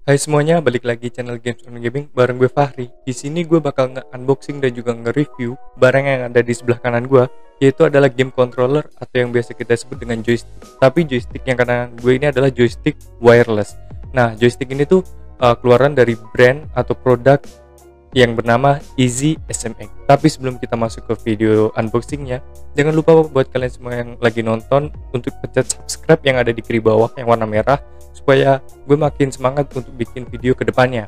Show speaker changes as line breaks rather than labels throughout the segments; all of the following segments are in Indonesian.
Hai semuanya, balik lagi channel Games on Gaming bareng gue Fahri. Di sini gue bakal nge-unboxing dan juga nge-review barang yang ada di sebelah kanan gue, yaitu adalah game controller atau yang biasa kita sebut dengan joystick. Tapi joystick yang kanan gue ini adalah joystick wireless. Nah, joystick ini tuh uh, keluaran dari brand atau produk yang bernama Easy SMX. Tapi sebelum kita masuk ke video unboxingnya, jangan lupa buat kalian semua yang lagi nonton untuk pencet subscribe yang ada di kiri bawah yang warna merah supaya gue makin semangat untuk bikin video ke depannya.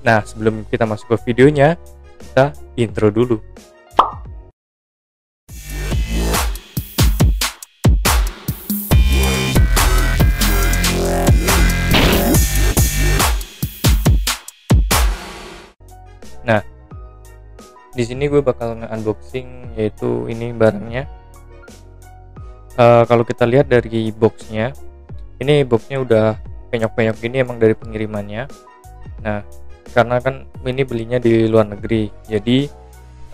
Nah, sebelum kita masuk ke videonya, kita intro dulu. Nah, di sini gue bakal nge-unboxing yaitu ini barangnya. Uh, kalau kita lihat dari boxnya, ini boxnya udah penyok-penyok gini emang dari pengirimannya. Nah, karena kan ini belinya di luar negeri, jadi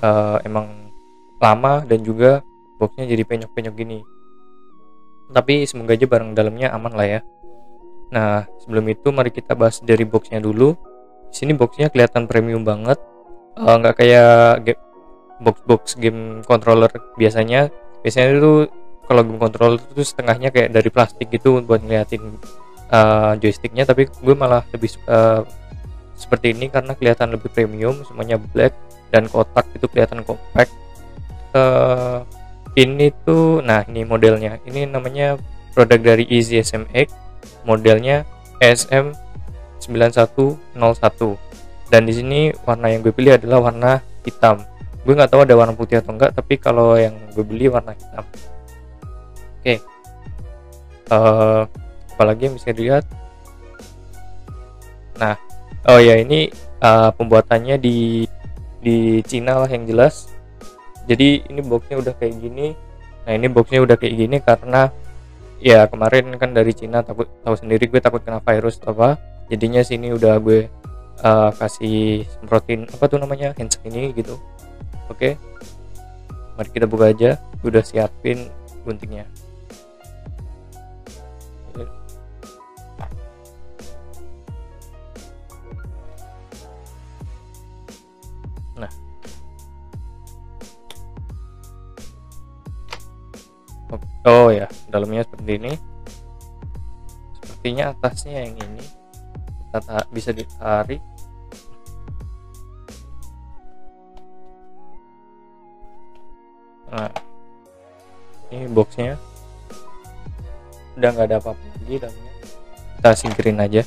uh, emang lama dan juga boxnya jadi penyok-penyok gini. Tapi semoga aja barang dalamnya aman lah ya. Nah, sebelum itu mari kita bahas dari boxnya dulu sini boxnya kelihatan premium banget eh, nggak uh, kayak box-box game controller biasanya biasanya itu kalau game controller itu setengahnya kayak dari plastik gitu buat ngeliatin uh, joysticknya tapi gue malah lebih uh, seperti ini karena kelihatan lebih premium semuanya black dan kotak itu kelihatan compact. Uh, ini tuh nah ini modelnya. Ini namanya produk dari Easy SMX modelnya SM 9101 dan di sini warna yang gue pilih adalah warna hitam. Gue nggak tahu ada warna putih atau enggak tapi kalau yang gue beli warna hitam oke. Okay. uh, eh, apalagi yang bisa dilihat? Nah oh ya ini uh, pembuatannya di di Cina lah yang jelas. Jadi ini boxnya udah kayak gini. Nah ini boxnya udah kayak gini karena ya kemarin kan dari Cina takut tahu sendiri gue takut kena virus apa. Jadinya sini udah gue uh, kasih semprotin apa tuh namanya hand ini gitu. Oke. Okay. mari kita buka aja. Gue udah siapin guntingnya oh ya dalamnya seperti ini. Sepertinya atasnya yang ini. Kita bisa ditarik. Nah ini boxnya. Udah nggak ada apa-apa lagi dalamnya. Kita singkirin aja.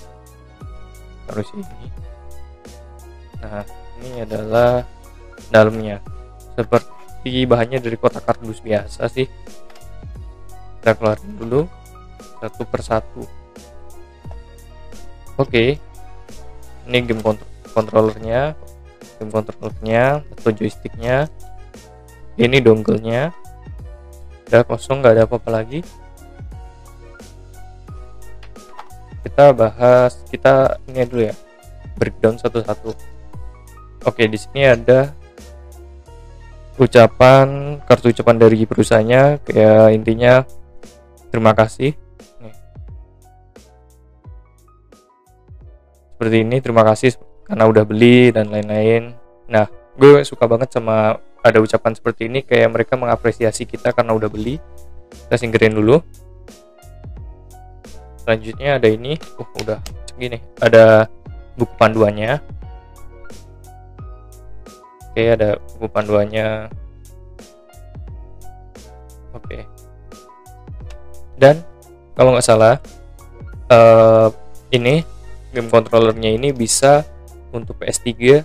Terus ini nah ini adalah dalamnya. Seperti bahannya dari kotak kardus biasa sih kita keluarin dulu satu persatu oke. Okay. ini game kont controllernya. Game controllernya atau joysticknya. Ini dongle-nya. Udah kosong nggak ada apa-apa lagi. Kita bahas kita ini dulu ya. Breakdown satu-satu. Oke di sini ada ucapan kartu ucapan dari perusahaannya. Kayak intinya terima kasih. Seperti ini terima kasih karena udah beli dan lain-lain. Nah gue suka banget sama ada ucapan seperti ini kayak mereka mengapresiasi kita karena udah beli. Kita singkirin dulu. Selanjutnya ada ini. Uh udah segini. Ada buku panduannya. Oke ada buku panduannya. Oke dan kalau nggak salah uh, ini game controllernya ini bisa untuk PS3,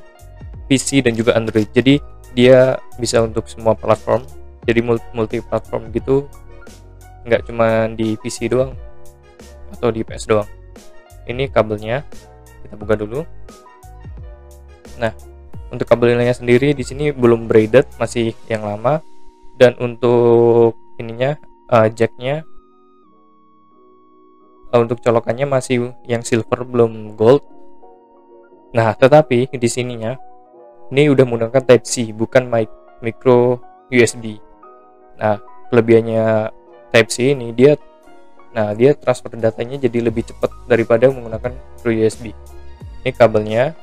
PC dan juga Android. Jadi dia bisa untuk semua platform. Jadi multi platform gitu. Nggak cuma di PC doang atau di PS doang. Ini kabelnya. Kita buka dulu. Nah, untuk kabelnya sendiri di sini belum braided, masih yang lama. Dan untuk ininya uh, jacknya untuk colokannya masih yang silver belum gold. Nah tetapi di sininya ini udah menggunakan type C bukan mic micro USB nah kelebihannya type C ini dia nah dia transfer datanya jadi lebih cepat daripada menggunakan micro USB ini kabelnya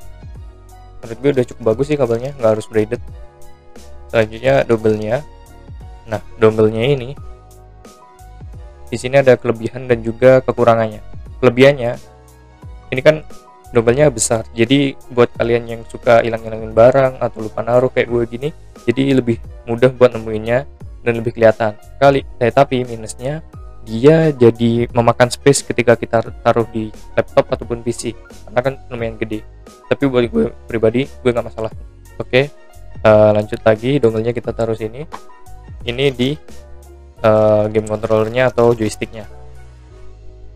menurut gue udah cukup bagus sih kabelnya nggak harus braided. Selanjutnya double-nya nah dongle-nya ini di sini ada kelebihan dan juga kekurangannya. Kelebihannya ini kan dongle-nya besar. Jadi buat kalian yang suka hilang-hilangin barang atau lupa naruh kayak gue gini jadi lebih mudah buat nemuinnya dan lebih kelihatan. Kali eh, tapi minusnya dia jadi memakan space ketika kita taruh di laptop ataupun PC karena kan lumayan gede. Tapi buat gue pribadi gue nggak masalah. Oke uh, lanjut lagi. Dongle-nya kita taruh sini. Ini di uh, game controllernya atau joysticknya.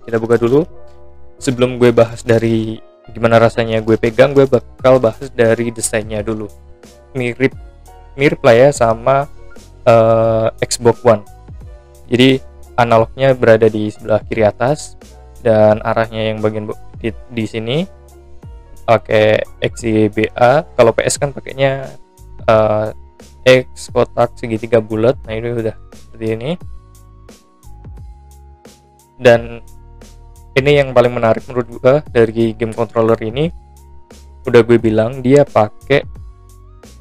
Kita buka dulu. Sebelum gue bahas dari gimana rasanya gue pegang gue bakal bahas dari desainnya dulu. Mirip mirip lah ya sama uh, Xbox One. Jadi analognya berada di sebelah kiri atas dan arahnya yang bagian di, di sini. Pakai XGBA kalau PS kan pakainya uh, X kotak segitiga bulat. Nah ini udah seperti ini. Dan ini yang paling menarik menurut gue dari game controller ini. Udah gue bilang dia pakai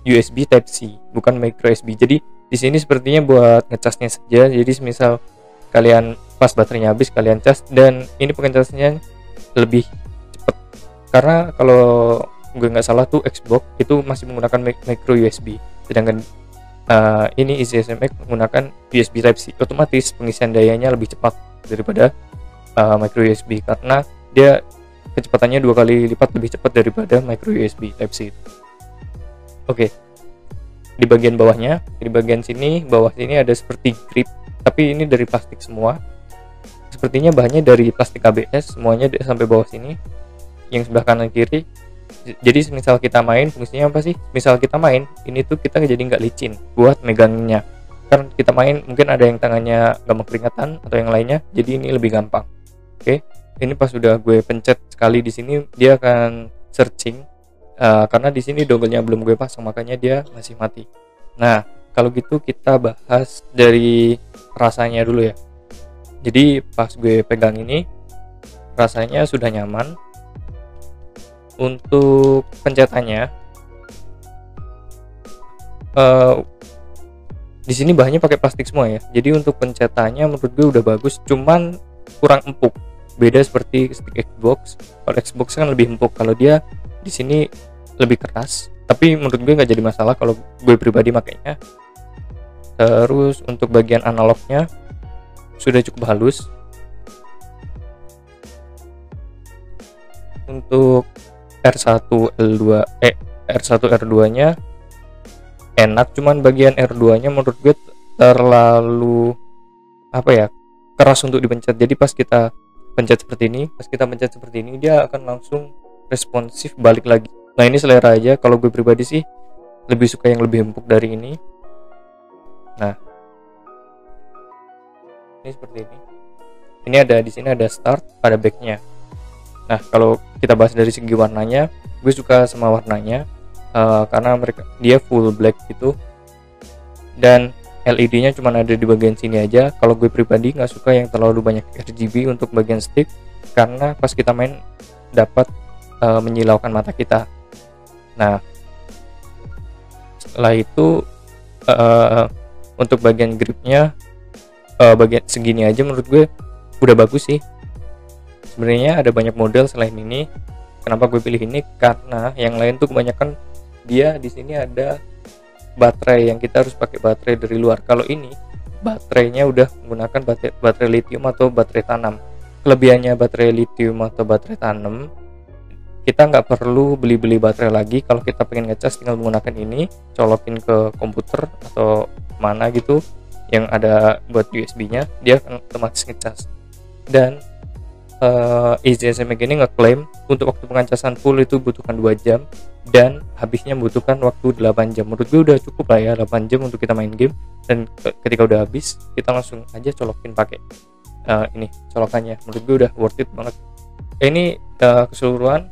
USB Type C bukan micro USB jadi di sini sepertinya buat ngecasnya saja. Jadi misal kalian pas baterainya habis kalian cas. Dan ini pengecasnya lebih cepat. Karena kalau gue nggak salah tuh Xbox itu masih menggunakan micro USB sedangkan uh, ini Easy SMX menggunakan USB Type C. Otomatis pengisian dayanya lebih cepat daripada uh, micro USB karena dia kecepatannya dua kali lipat lebih cepat daripada micro USB Type C oke. Okay. di bagian bawahnya di bagian sini bawah sini ada seperti grip tapi ini dari plastik semua. Sepertinya bahannya dari plastik ABS semuanya sampai bawah sini. Yang sebelah kanan kiri jadi misal kita main fungsinya apa sih? Misal kita main ini tuh kita jadi nggak licin buat megangnya. Kan kita main mungkin ada yang tangannya gampang keringatan atau yang lainnya jadi ini lebih gampang. Oke ini pas sudah gue pencet sekali di sini dia akan searching uh, karena di sini dongle-nya belum gue pasang makanya dia masih mati. Nah kalau gitu kita bahas dari rasanya dulu ya. Jadi pas gue pegang ini rasanya sudah nyaman untuk pencetannya uh, di sini bahannya pakai plastik semua ya. Jadi untuk pencetannya menurut gue udah bagus cuman kurang empuk. Beda seperti stick Xbox. Kalau Xbox kan lebih empuk. Kalau dia di sini lebih keras. Tapi menurut gue nggak jadi masalah kalau gue pribadi makainya. Terus untuk bagian analognya sudah cukup halus. Untuk R1 L2 eh R1 R2 nya enak cuman bagian R2 nya menurut gue terlalu apa ya keras untuk dipencet. Jadi pas kita pencet seperti ini pas kita pencet seperti ini dia akan langsung responsif balik lagi. Nah ini selera aja. Kalau gue pribadi sih lebih suka yang lebih empuk dari ini. Nah, ini seperti ini. Ini ada di sini ada start, ada backnya. Nah, kalau kita bahas dari segi warnanya, gue suka sama warnanya uh, karena mereka dia full black gitu dan LED-nya cuma ada di bagian sini aja. Kalau gue pribadi nggak suka yang terlalu banyak RGB untuk bagian stick karena pas kita main dapat uh, menyilaukan mata kita. Nah, setelah itu uh, untuk bagian gripnya uh, bagian segini aja menurut gue udah bagus sih sebenarnya ada banyak model selain ini. Kenapa gue pilih ini? Karena yang lain tuh kebanyakan dia di sini ada baterai yang kita harus pakai baterai dari luar. Kalau ini baterainya udah menggunakan baterai, baterai lithium atau baterai tanam. Kelebihannya baterai lithium atau baterai tanam kita nggak perlu beli-beli baterai lagi. Kalau kita pengen ngecas tinggal menggunakan ini colokin ke komputer atau mana gitu yang ada buat USB nya dia akan otomatis ngecas. Dan uh, EasySMX ini ngeklaim untuk waktu pengecasan full itu butuhkan 2 jam dan habisnya membutuhkan waktu 8 jam. Menurut gue udah cukup lah ya 8 jam untuk kita main game dan ketika udah habis kita langsung aja colokin pakai uh, ini colokannya. Menurut gue udah worth it banget. Ini uh, keseluruhan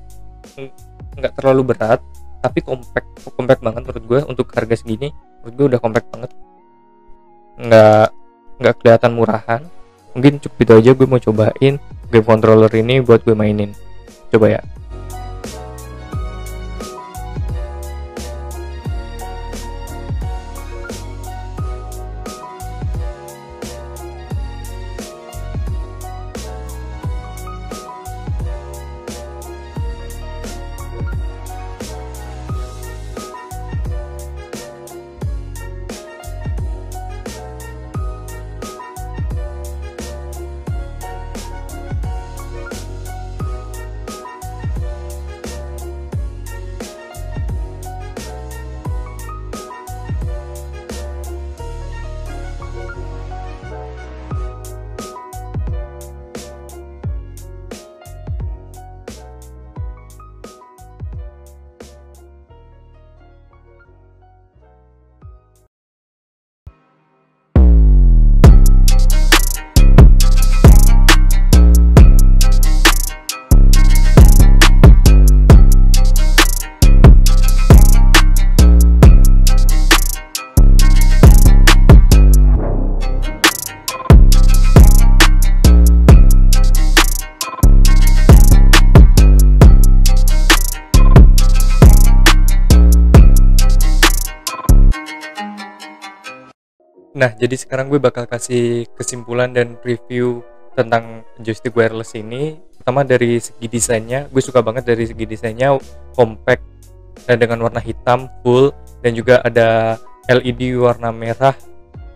nggak terlalu berat tapi compact compact banget menurut gue untuk harga segini. Menurut gue udah compact banget. Nggak nggak kelihatan murahan. Mungkin cukup itu aja gue mau cobain game controller ini buat gue mainin. Coba ya Nah, jadi sekarang gue bakal kasih kesimpulan dan review tentang joystick wireless ini. Pertama dari segi desainnya, gue suka banget dari segi desainnya compact dan dengan warna hitam full dan juga ada LED warna merah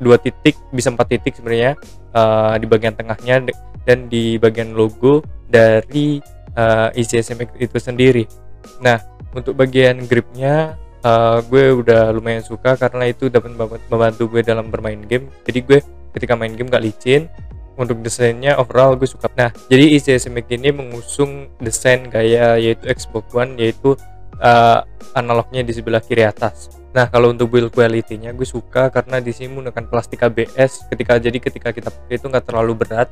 dua titik bisa empat titik sebenarnya uh, di bagian tengahnya dan di bagian logo dari uh, itu sendiri. Nah, untuk bagian gripnya uh, gue udah lumayan suka karena itu dapat membantu gue dalam bermain game. Jadi gue ketika main game gak licin untuk desainnya overall gue suka. Nah jadi ICSMX ini mengusung desain gaya yaitu Xbox One yaitu uh, analognya di sebelah kiri atas. Nah kalau untuk build quality-nya gue suka karena di sini menggunakan plastik ABS ketika jadi ketika kita pakai itu nggak terlalu berat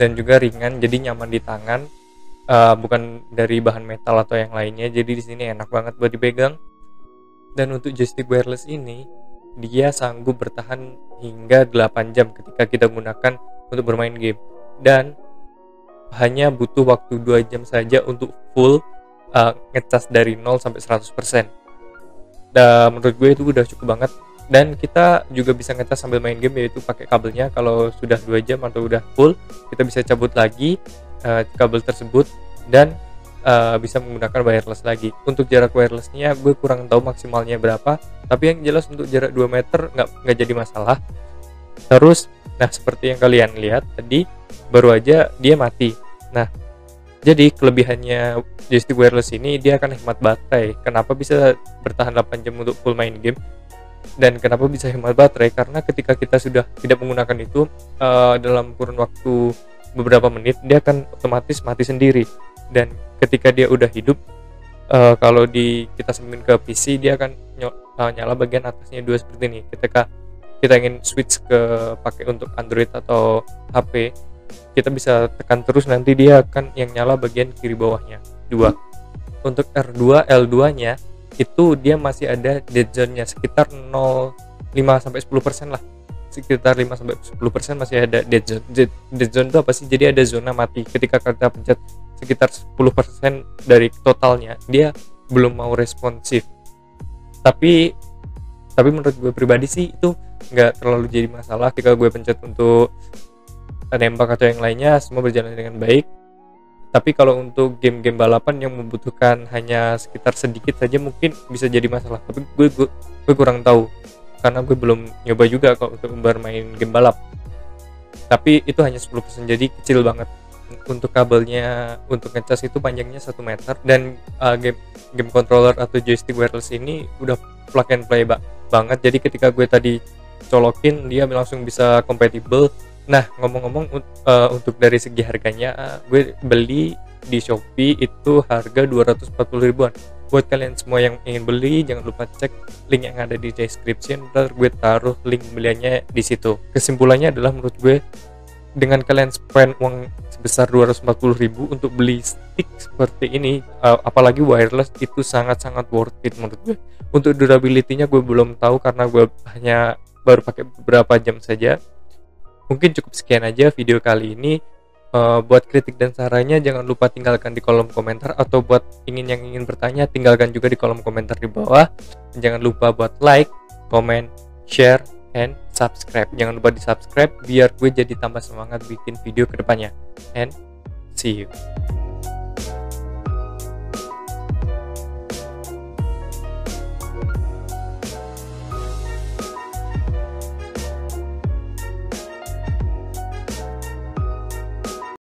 dan juga ringan jadi nyaman di tangan. Uh, bukan dari bahan metal atau yang lainnya jadi di sini enak banget buat dipegang dan untuk joystick wireless ini, dia sanggup bertahan hingga 8 jam ketika kita gunakan untuk bermain game. Dan hanya butuh waktu 2 jam saja untuk full uh, ngecas dari 0 sampai 100%. Dan menurut gue itu udah cukup banget dan kita juga bisa ngecas sambil main game yaitu pakai kabelnya kalau sudah 2 jam atau udah full kita bisa cabut lagi uh, kabel tersebut dan uh, bisa menggunakan wireless lagi. Untuk jarak wirelessnya gue kurang tahu maksimalnya berapa. Tapi yang jelas untuk jarak 2 meter nggak nggak jadi masalah. Terus nah seperti yang kalian lihat tadi baru aja dia mati. Nah jadi kelebihannya joystick wireless ini dia akan hemat baterai. Kenapa bisa bertahan 8 jam untuk full main game? Dan kenapa bisa hemat baterai? Karena ketika kita sudah tidak menggunakan itu uh, dalam kurun waktu beberapa menit dia akan otomatis mati sendiri. Dan ketika dia udah hidup uh, kalau di kita sambungin ke PC dia akan uh, nyala bagian atasnya dua seperti ini. Ketika kita ingin switch ke pakai untuk Android atau HP kita bisa tekan terus nanti dia akan yang nyala bagian kiri bawahnya dua. Untuk R2 L2 nya itu dia masih ada dead zone nya sekitar 0,5 sampai 10 persen lah. Sekitar 5 sampai 10 persen masih ada dead zone. Dead, dead zone itu apa sih? Jadi ada zona mati. Ketika kita pencet sekitar 10% dari totalnya dia belum mau responsif. Tapi tapi menurut gue pribadi sih itu nggak terlalu jadi masalah ketika gue pencet untuk nembak atau yang lainnya semua berjalan dengan baik. Tapi kalau untuk game-game balapan yang membutuhkan hanya sekitar sedikit saja mungkin bisa jadi masalah. Tapi gue gue, gue kurang tahu karena gue belum nyoba juga kok untuk bermain game balap. Tapi itu hanya 10% jadi kecil banget untuk kabelnya untuk ngecas itu panjangnya satu meter. Dan uh, game game controller atau joystick wireless ini udah plug and play ba banget. Jadi ketika gue tadi colokin dia langsung bisa compatible. Nah ngomong-ngomong uh, untuk dari segi harganya uh, gue beli di Shopee itu harga 240 ribuan. Buat kalian semua yang ingin beli jangan lupa cek link yang ada di description. Ntar gue taruh link beliannya di situ. Kesimpulannya adalah menurut gue dengan kalian spend uang sebesar 240.000 untuk beli stick seperti ini uh, apalagi wireless itu sangat-sangat worth it menurut gue. Untuk durability-nya gue belum tahu karena gue hanya baru pakai beberapa jam saja. Mungkin cukup sekian aja video kali ini. Uh, buat kritik dan sarannya jangan lupa tinggalkan di kolom komentar. Atau buat ingin yang ingin bertanya tinggalkan juga di kolom komentar di bawah. Jangan lupa buat like, comment, share, and subscribe. Jangan lupa di subscribe biar gue jadi tambah semangat bikin video ke depannya and see you